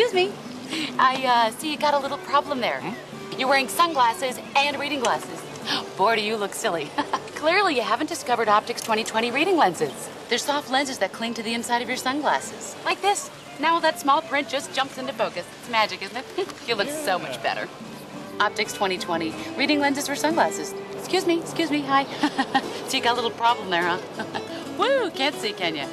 Excuse me. I uh, see you got a little problem there. Hmm? You're wearing sunglasses and reading glasses. Boy, do you look silly. Clearly, you haven't discovered OPTX 2020 reading lenses. They're soft lenses that cling to the inside of your sunglasses. Like this. Now that small print just jumps into focus. It's magic, isn't it? you look so much better. OPTX 2020 reading lenses for sunglasses. Excuse me, excuse me, hi. so you got a little problem there, huh? Woo, can't see, can you?